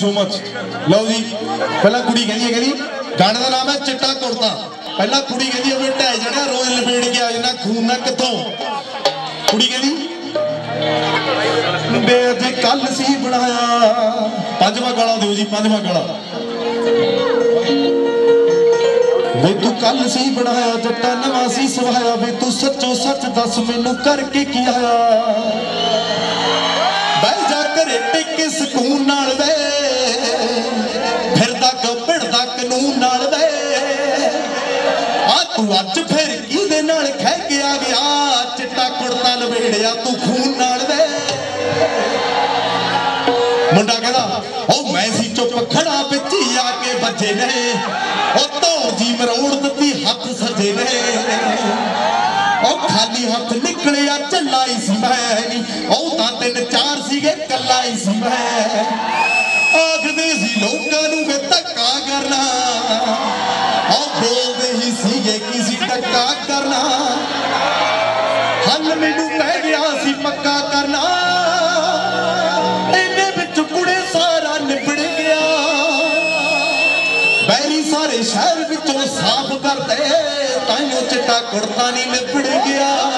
So much ਲਓ ਜੀ, ਪਹਿਲਾਂ ਕੁੜੀ ਕਹਿੰਦੀ ਹੈ, ਕਹਿੰਦੀ, ਗਾਣੇ ਦਾ ਨਾਮ ਹੈ ਚਿੱਟਾ ਕੁੜਤਾ। ਪਹਿਲਾਂ ਕੁੜੀ ਕਹਿੰਦੀ ਹੋਵੇ ਢਹਿ ਜੜਿਆ ਰੋਜ਼ ਲਪੇੜ ਕੇ ਆ ਜਾਣਾ ਖੂਨ ਨਾ ਕਿੱਥੋਂ? ਕੁੜੀ ਕਹਿੰਦੀ ਬੇ ਅਜੇ ਕੱਲ ਸੀ ਬਣਾਇਆ। ਪੰਜਵਾਂ ਗਾਲਾ ਦਿਓ ਜੀ, ਪੰਜਵਾਂ ਗਾਲਾ ਵੇ ਤੂੰ ਕੱਲ ਸੀ ਬਣਾਇਆ ਜੱਟਾ ਨਵਾਂ ਸੀ ਸਵਾਇਆ। ਵੇ ਤੂੰ ਸੱਚੋ ਸੱਚ ਦੱਸ ਮੈਨੂੰ ਕਰਕੇ ਕੀ ਆਇਆ? ਬਹਿ ਜਾ ਘਰੇ ਟਿੱਕੇ ਸਕੂਨ ਨਾਲ। ਗੱਪੜਦਾ ਕਾਨੂੰਨ ਨਾਲ ਵੇ ਆ ਤੂੰ ਅੱਜ ਫਿਰ ਕਿਹਦੇ ਨਾਲ ਖਹਿ ਗਿਆ ਗਿਆ ਚਿੱਟਾ ਕੁੜਤਾ ਲਵੇੜਿਆ ਤੂੰ ਖੂਨ ਨਾਲ ਵੇ ਮੁੰਡਾ ਕਹਿੰਦਾ, ਉਹ ਮੈਂ ਸੀ ਚੁੱਪ ਖੜਾ ਵਿੱਚ ਆ ਕੇ ਵੱਜੇ ਨੇ। ਉਹ ਧੌਣ ਜੀ ਮਰੋੜ ਦਿੱਤੀ, ਹੱਥ ਸਜੇ ਨੇ। ਉਹ ਖਾਲੀ ਹੱਥ ਨਿਕਲਿਆ, ਝੱਲਾ ਹੀ ਸੀ ਮੈਂ ਉਹ ਤਾਂ ਤਿੰਨ ਚਾਰ ਸੀਗੇ, ਕੱਲਾ ਹੀ ਸੀ ਮੈਂ ਆਖਦੇ ਸੀ ਲੋਕਾਂ ਨੂੰ ਵੇ ਧੱਕਾ ਕਰਨਾ। ਉਹ ਬੋਲਦੇ ਹੀ ਸੀਗੇ ਕਿਸੇ ਟੱਕਾ ਕਰਨਾ। ਹੱਲ ਮੈਨੂੰ ਪੈ ਗਿਆ ਸੀ ਪੱਕਾ ਕਰਨਾ। ਇਹਨੇ ਵਿੱਚ ਕੁੜੇ ਸਾਰਾ ਨਿਬੜ ਗਿਆ। ਬੈਰੀ ਸਾਰੇ ਸ਼ਹਿਰ ਵਿੱਚੋਂ ਸਾਫ਼ ਕਰਦੇ, ਤਾਈਓ ਚਿੱਟਾ ਕੁੜਤਾ ਨਹੀਂ ਨਿਬੜ ਗਿਆ।